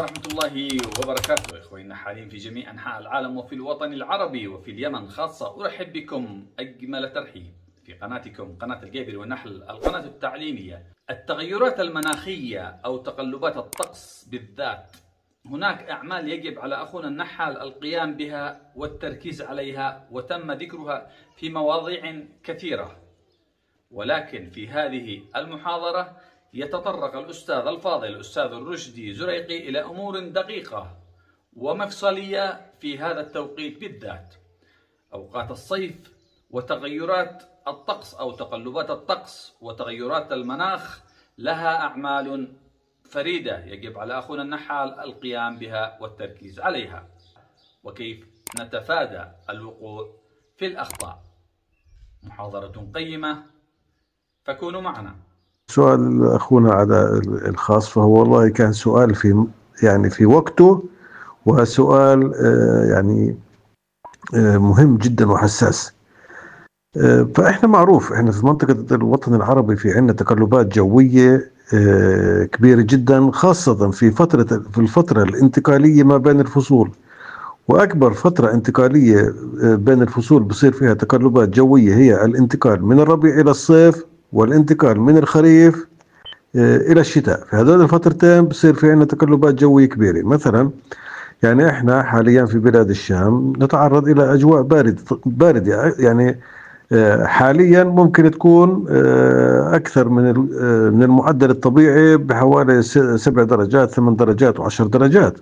ورحمة الله وبركاته. إخواني النحالين في جميع أنحاء العالم وفي الوطن العربي وفي اليمن خاصة أرحب بكم أجمل ترحيب في قناتكم قناة الجابر والنحل القناة التعليمية. التغيرات المناخية أو تقلبات الطقس بالذات هناك أعمال يجب على أخونا النحال القيام بها والتركيز عليها وتم ذكرها في مواضيع كثيرة. ولكن في هذه المحاضرة يتطرق الأستاذ الفاضل الأستاذ الرشدي زريقي إلى أمور دقيقة ومفصلية في هذا التوقيت بالذات. أوقات الصيف وتغيرات الطقس أو تقلبات الطقس وتغيرات المناخ لها أعمال فريدة يجب على أخونا النحال القيام بها والتركيز عليها. وكيف نتفادى الوقوع في الأخطاء؟ محاضرة قيمة فكونوا معنا. سؤال أخونا على الخاص فهو والله كان سؤال في يعني في وقته وسؤال آه، يعني آه، مهم جدا وحساس. آه، فإحنا معروف إحنا في منطقة الوطن العربي في عندنا تقلبات جوية كبيرة جدا خاصة في فترة في الفترة الانتقالية ما بين الفصول. وأكبر فترة انتقالية بين الفصول بصير فيها تقلبات جوية هي الانتقال من الربيع إلى الصيف والانتقال من الخريف آه، إلى الشتاء. في هذول الفترتين بصير في عندنا تقلبات جوية كبيرة. مثلا يعني إحنا حاليا في بلاد الشام نتعرض إلى أجواء بارده باردة. يعني آه، حاليا ممكن تكون آه، أكثر من من المعدل الطبيعي بحوالي سبع درجات ثمان درجات وعشر درجات.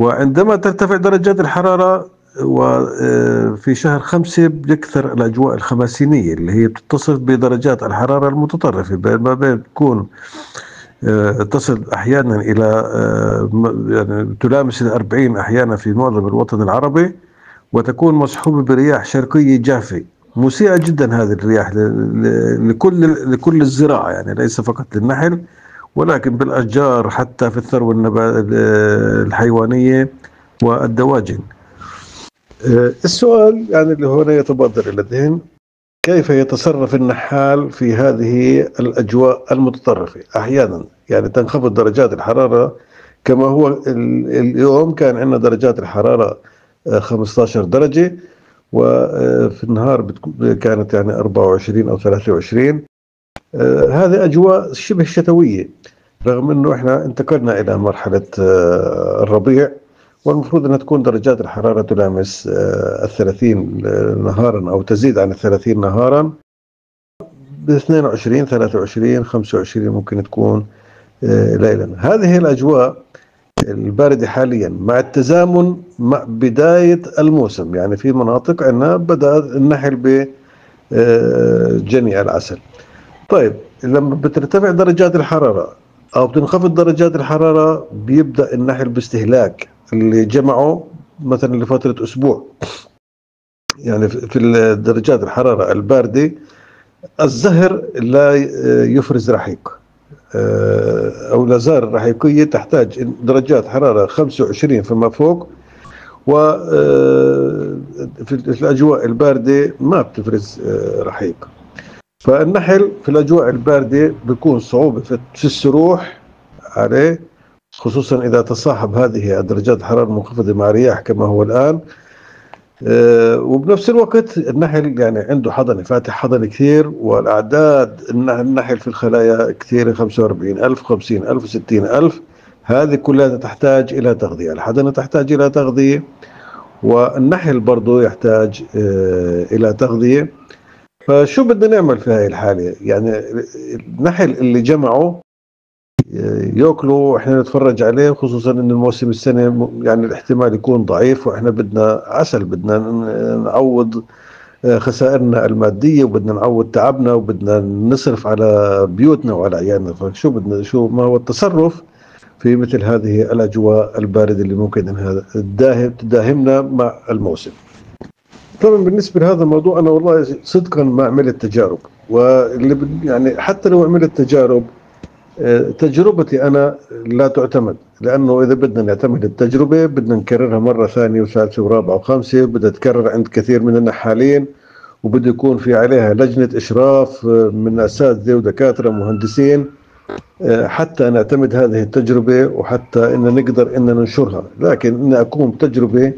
وعندما ترتفع درجات الحرارة وفي شهر خمسة بيكثر الأجواء الخماسينية اللي هي بتتصف بدرجات الحرارة المتطرفة. ما بين تكون آه، تصل أحيانا إلى آه، يعني تلامس الأربعين أحيانا في معظم الوطن العربي وتكون مصحوبة برياح شرقية جافة. مسيئة جدا هذه الرياح لكل لكل الزراعة يعني ليس فقط للنحل ولكن بالأشجار حتى في الثروة الحيوانية والدواجن. آه، السؤال يعني اللي هنا يتبادر إلى الذهن. كيف يتصرف النحال في هذه الأجواء المتطرفة؟ أحيانا يعني تنخفض درجات الحرارة كما هو اليوم كان عندنا درجات الحرارة 15 آه، درجة وفي آه، النهار كانت يعني 24 أو 23 هذه أجواء شبه شتوية رغم أنه إحنا انتقلنا إلى مرحلة الربيع. والمفروض أنها تكون درجات الحرارة تلامس آه، الثلاثين نهارا أو تزيد عن الثلاثين نهارا. ب 22 23 25 ممكن تكون آه، ليلا. هذه الأجواء الباردة حاليا مع التزامن مع بداية الموسم. يعني في مناطق عندنا بدأ النحل بجني آه، العسل. طيب لما بترتفع درجات الحرارة أو بتنخفض درجات الحرارة بيبدأ النحل باستهلاك. اللي جمعوا مثلا لفترة أسبوع. يعني في درجات الحرارة الباردة الزهر لا يفرز رحيق. آه، أو الأزهار الرحيقية تحتاج درجات حرارة 25 فما فوق و آه، في الأجواء الباردة ما بتفرز آه، رحيق. فالنحل في الأجواء الباردة بيكون صعوبة في السروح عليه. خصوصا إذا تصاحب هذه درجات الحرارة المنخفضة مع رياح كما هو الآن. أه وبنفس الوقت النحل يعني عنده حضنة فاتح حضنة كثير والأعداد النحل في الخلايا كثيرة 45 ألف 50 ألف 60 ألف. هذه كلها تحتاج إلى تغذية الحضنة تحتاج إلى تغذية والنحل برضه يحتاج أه إلى تغذية. فشو بدنا نعمل في هاي الحالة؟ يعني النحل اللي جمعه ياكلوا إحنا نتفرج عليه خصوصا إن الموسم السنة يعني الاحتمال يكون ضعيف وإحنا بدنا عسل بدنا نعوض آه، خسائرنا المادية وبدنا نعوض تعبنا وبدنا نصرف على بيوتنا وعلى عيالنا. فشو بدنا؟ شو ما هو التصرف في مثل هذه الأجواء الباردة اللي ممكن إنها تداهم تداهمنا مع الموسم. طبعا بالنسبة لهذا الموضوع أنا والله صدقا ما عملت تجارب. واللي يعني حتى لو عملت تجارب تجربتي أنا لا تعتمد لأنه إذا بدنا نعتمد التجربة بدنا نكررها مرة ثانية وثالثة ورابعة وخامسة بدها تكرر عند كثير من النحالين وبده يكون في عليها لجنة إشراف من أساتذة ودكاترة مهندسين آه، حتى نعتمد هذه التجربة وحتى إن نقدر إن ننشرها. لكن إن أكون تجربة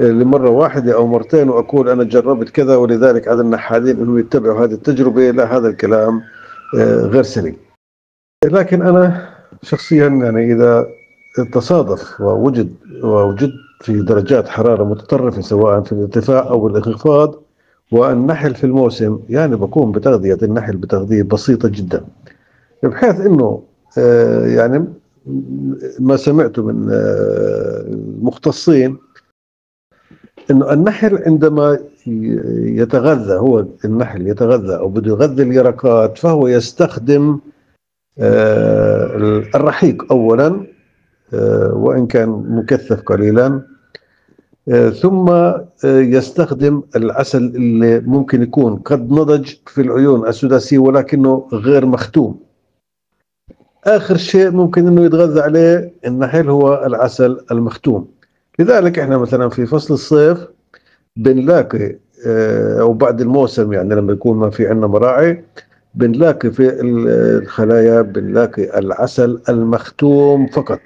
آه، لمرة واحدة أو مرتين وأقول أنا جربت كذا ولذلك على النحالين أنهم يتبعوا هذه التجربة لا هذا الكلام آه، غير سليم. لكن أنا شخصيا يعني إذا تصادف ووجد ووجد في درجات حرارة متطرفة سواء في الارتفاع أو الانخفاض والنحل في الموسم يعني بقوم بتغذية النحل بتغذية بسيطة جدا. بحيث إنه آه، يعني ما سمعته من آه، المختصين إنه النحل عندما يتغذى هو النحل يتغذى أو بده يغذي اليرقات فهو يستخدم الرحيق اولا وإن كان مكثف قليلا. ثم يستخدم العسل اللي ممكن يكون قد نضج في العيون السداسية ولكنه غير مختوم. آخر شيء ممكن إنه يتغذى عليه النحل هو العسل المختوم. لذلك إحنا مثلا في فصل الصيف بنلاقي آه، أو بعد الموسم يعني لما يكون ما في عندنا مراعي بنلاقي في الخلايا بنلاقي العسل المختوم فقط.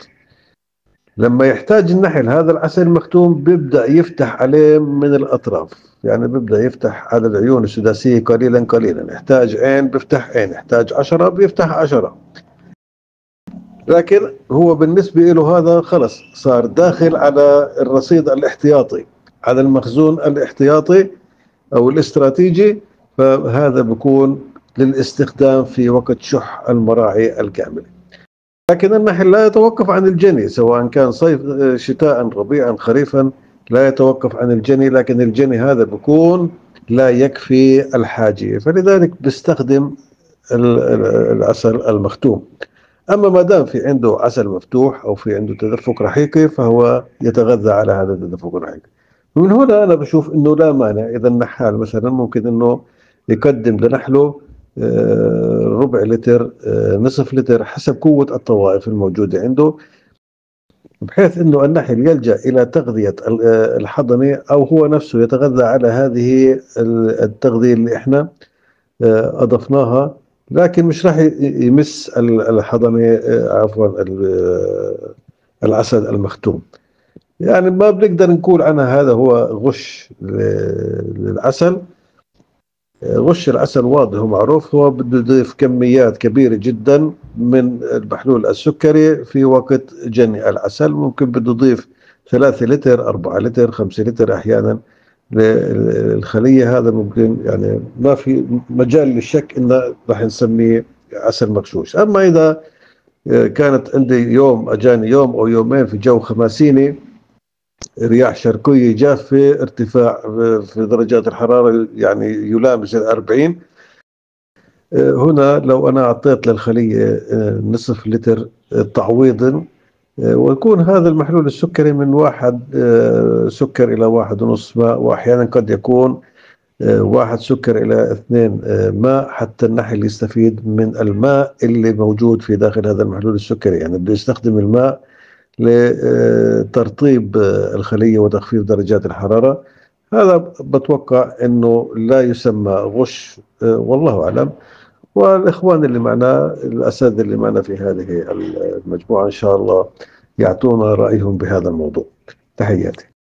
لما يحتاج النحل هذا العسل المختوم بيبدأ يفتح عليه من الأطراف. يعني بيبدأ يفتح على العيون السداسية قليلا قليلا. يحتاج عين بيفتح عين. يحتاج عشرة بيفتح عشرة. لكن هو بالنسبة له هذا خلص صار داخل على الرصيد الاحتياطي على المخزون الاحتياطي أو الاستراتيجي. فهذا بكون للاستخدام في وقت شح المراعي الكاملة. لكن النحل لا يتوقف عن الجني سواء كان صيف شتاء ربيعا خريفا لا يتوقف عن الجني لكن الجني هذا بكون لا يكفي الحاجة فلذلك بيستخدم العسل المختوم. أما ما دام في عنده عسل مفتوح أو في عنده تدفق رحيقي فهو يتغذى على هذا التدفق الرحيقي. ومن هنا أنا بشوف إنه لا مانع. إذا النحال مثلا ممكن إنه يقدم لنحله ربع لتر آه، نصف لتر حسب قوة الطوائف الموجودة عنده بحيث إنه النحل يلجأ إلى تغذية آه، الحضنة أو هو نفسه يتغذى على هذه التغذية اللي إحنا أضفناها. لكن مش راح يمس الحضنة آه، عفوا آه، العسل المختوم. يعني ما بنقدر نقول عنها هذا هو غش للعسل آه، غش العسل واضح ومعروف. هو بده يضيف كميات كبيرة جدا من المحلول السكري في وقت جني العسل. ممكن بده يضيف ثلاثة لتر أربعة لتر خمسة لتر أحيانا للخلية. هذا ممكن يعني ما في مجال للشك إنه راح نسميه عسل مغشوش. أما إذا كانت عندي يوم أجاني يوم أو يومين في جو خماسيني رياح شرقية جافه ارتفاع في درجات الحرارة يعني يلامس ال 40 آه، هنا لو أنا أعطيت للخلية آه، نصف لتر تعويضا آه، ويكون هذا المحلول السكري من واحد سكر إلى واحد ونص ماء وأحيانا قد يكون واحد سكر إلى اثنين ماء حتى النحل يستفيد من الماء اللي موجود في داخل هذا المحلول السكري. يعني بده يستخدم الماء لترطيب الخلية وتخفيف درجات الحرارة. هذا بتوقع أنه لا يسمى غش والله أعلم. والإخوان اللي معنا الأساتذة اللي معنا في هذه المجموعة إن شاء الله يعطونا رأيهم بهذا الموضوع. تحياتي.